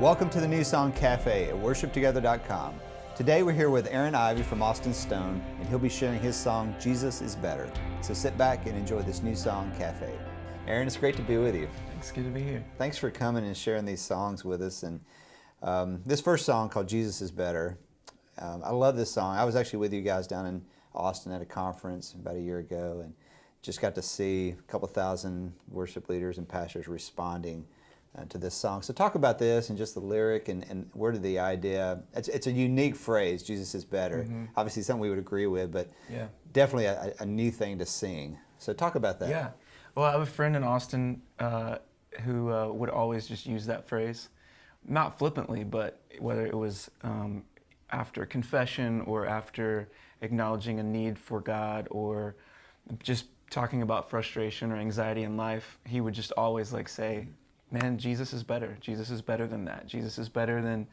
Welcome to the New Song Cafe at worshiptogether.com. Today we're here with Aaron Ivey from Austin Stone, and he'll be sharing his song, Jesus is Better. So sit back and enjoy this New Song Cafe. Aaron, it's great to be with you. It's good to be here. Thanks for coming and sharing these songs with us. And um, this first song called Jesus is Better, um, I love this song. I was actually with you guys down in Austin at a conference about a year ago and just got to see a couple thousand worship leaders and pastors responding uh, to this song. So talk about this and just the lyric and, and where did the idea, it's, it's a unique phrase, Jesus is better. Mm-hmm. Obviously something we would agree with, but yeah. definitely a, a, new thing to sing. So talk about that. Yeah. Well, I have a friend in Austin uh, who uh, would always just use that phrase, not flippantly, but whether it was um, after confession or after acknowledging a need for God or just talking about frustration or anxiety in life, he would just always like say, man, Jesus is better. Jesus is better than that. Jesus is better than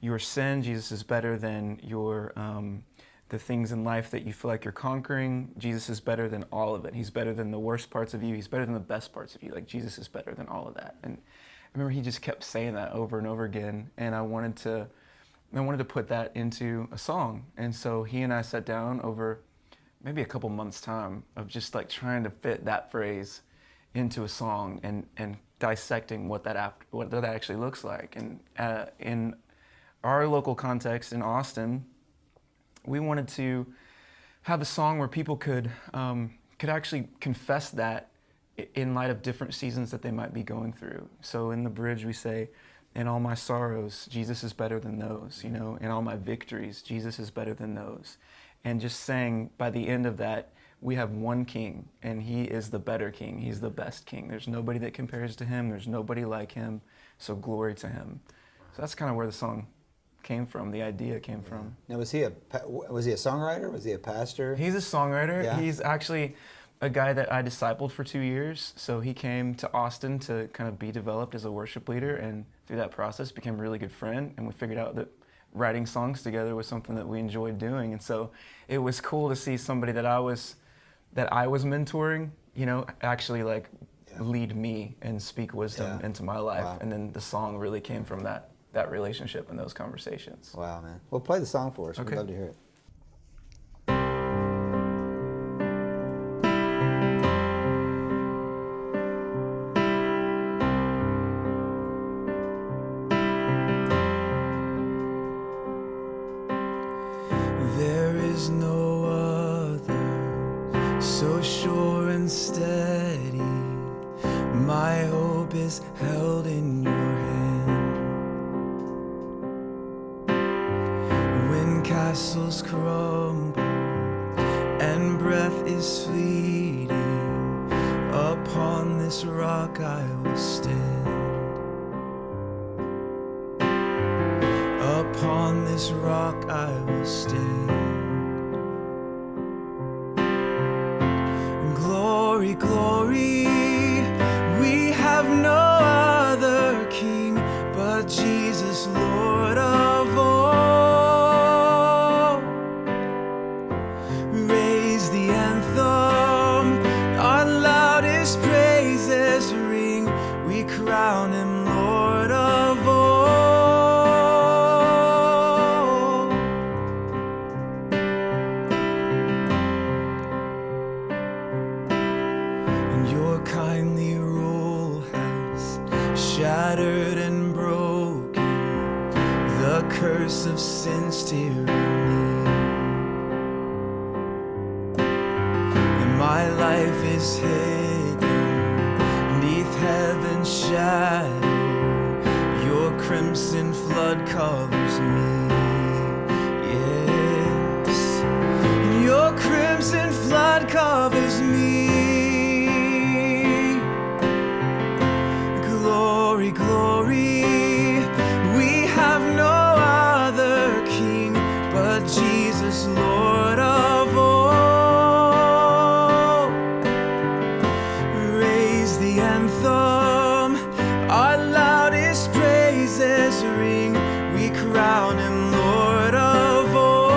your sin. Jesus is better than your um, the things in life that you feel like you're conquering. Jesus is better than all of it. He's better than the worst parts of you. He's better than the best parts of you. Like Jesus is better than all of that. And I remember he just kept saying that over and over again. And I wanted to, I wanted to put that into a song. And so he and I sat down over maybe a couple months time of just like trying to fit that phrase into a song and and dissecting what that after, what that actually looks like. And uh, in our local context in Austin, we wanted to have a song where people could um, could actually confess that in light of different seasons that they might be going through. So in the bridge we say, "In all my sorrows, Jesus is better than those." You know, in all my victories, Jesus is better than those. And just saying by the end of that, we have one king, and he is the better king. He's the best king. There's nobody that compares to him. There's nobody like him. So glory to him. So that's kind of where the song came from. The idea came yeah. from. Now, was he a was he a songwriter? Was he a pastor? He's a songwriter. Yeah. He's actually a guy that I discipled for two years. So he came to Austin to kind of be developed as a worship leader, and through that process, became a really good friend. And we figured out that writing songs together was something that we enjoyed doing. And so it was cool to see somebody that I was that I was mentoring, you know, actually like yeah. lead me and speak wisdom yeah. into my life. Wow. And then the song really came from that that relationship and those conversations. Wow, man. Well, play the song for us. Okay. We'd love to hear it. Castles crumble and breath is fleeting. Upon this rock I will stand. Upon this rock I will stand. curse of sin's tyranny. And my life is hidden neath heaven's shadow. Your crimson flood covers me. Yes, your crimson flood covers. we crown him Lord of all.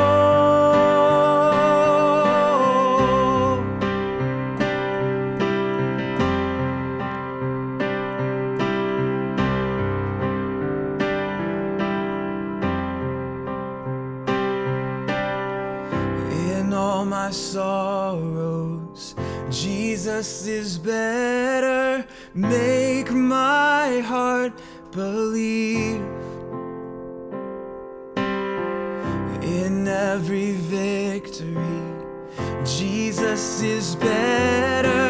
In all my sorrows, Jesus is better. Make my heart believe. In every victory, Jesus is better.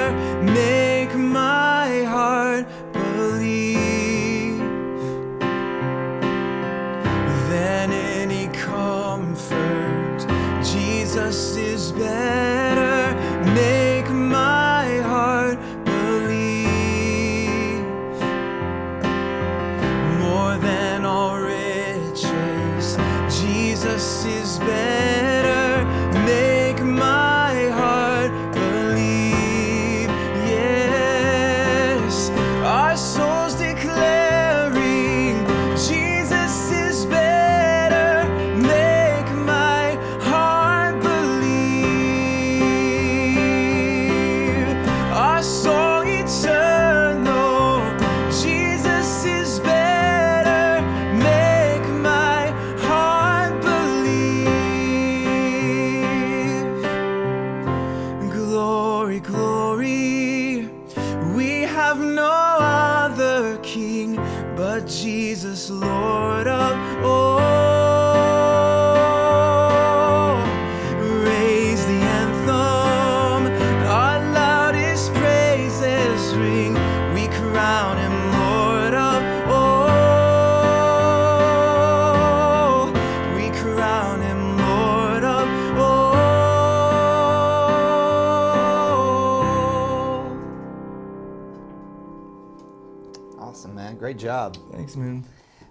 Great job. Thanks, man.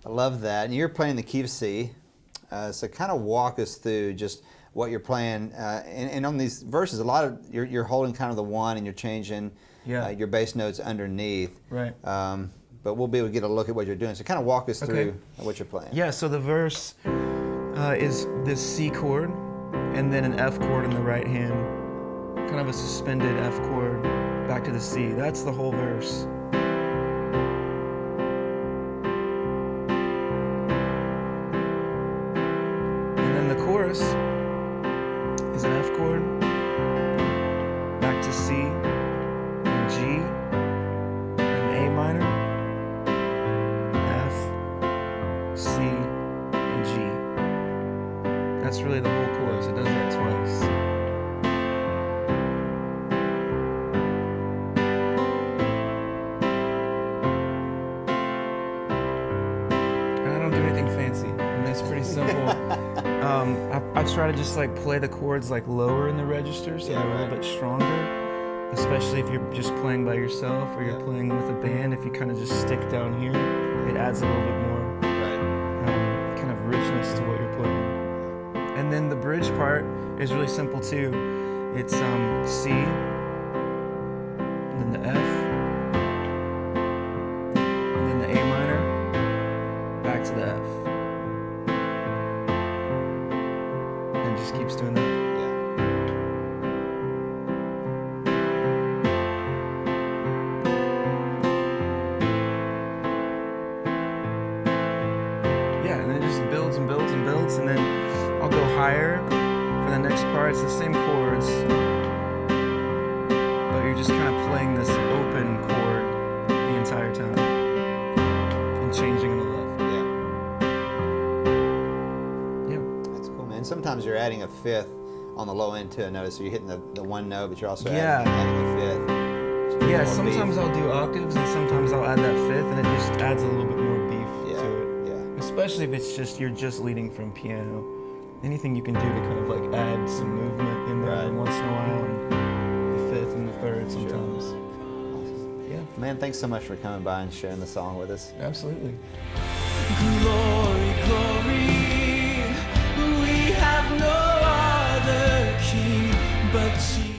I love that. And you're playing the key of C. Uh, so kind of walk us through just what you're playing. Uh, and, and on these verses, a lot of you're, you're holding kind of the one and you're changing Yeah. uh, your bass notes underneath. Right. Um, but we'll be able to get a look at what you're doing. So kind of walk us Okay. through what you're playing. Yeah, so the verse uh, is this C chord and then an F chord in the right hand, kind of a suspended F chord back to the C. That's the whole verse. The chorus is an F chord, back to C, and G, and A minor, F, C, and G. That's really the whole chorus. It does that twice. Try to just like play the chords like lower in the register so Yeah, they're a little bit stronger. Especially if you're just playing by yourself or you're Yeah. playing with a band. If you kind of just stick down here, it adds a little bit more Right. um, kind of richness to what you're playing. And then the bridge part is really simple too. It's um, C, and then the F, just keeps doing that. Yeah. And then it just builds and builds and builds, and then I'll go higher for the next part. It's the same chords, but you're just kind of playing this open chord the entire time and changing left. Yeah. That's cool, man. Sometimes you're adding a fifth on the low end to a note, so you're hitting the, the one note, but you're also Yeah. adding, adding a fifth. Yeah, sometimes beef. I'll do octaves and sometimes I'll add that fifth, and it just adds a little bit more beef Yeah, to it. yeah. Especially if it's just you're just leading from piano. Anything you can do to kind of like add some movement in there Right. once in a while, and the fifth and the third Sure. sometimes. Yeah, Man, thanks so much for coming by and sharing the song with us. absolutely. Glory, glory. We have